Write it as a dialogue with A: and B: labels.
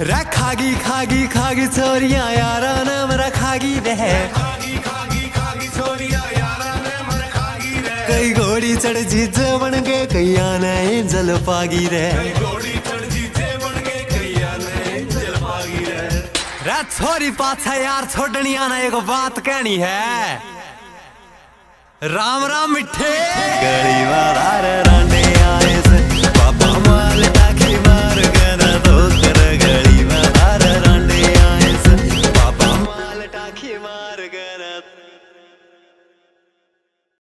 A: रे खागी खागी खागी छोरिया यारा ने मेरा खागी रहे कई घोड़ी चढ़ जीत बन के कैया ने जल पागी रे। रे छोरी पाछा यार छोड़नी आना एक बात कहनी है। राम राम मिठे।